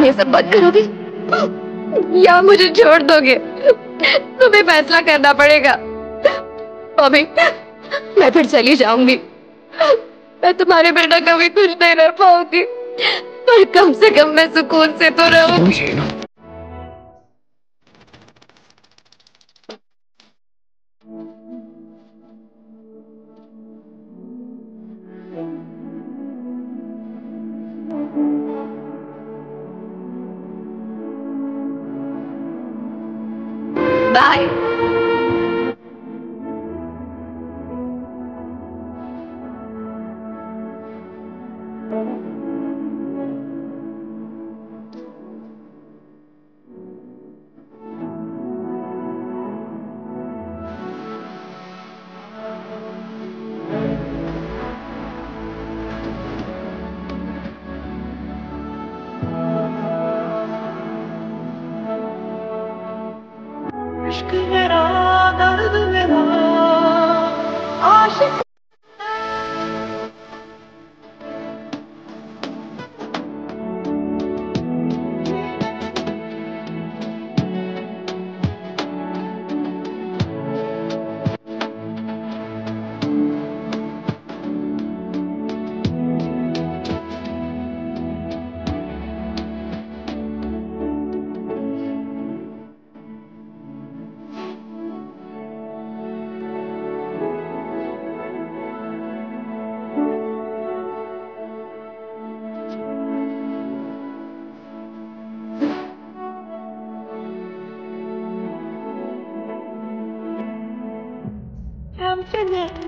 ये सब बंद करोगे? या मुझे छोड़ दोगे? तुम्हें फैसला करना पड़ेगा। मम्मी मैं फिर चली जाऊँगी। मैं तुम्हारे बेटा कभी कुछ नहीं रह पाऊँगी। पर कम से कम मैं सुकून से तो रहूँगी। Bye. Thank you. aşkı her an aradım I'm finished.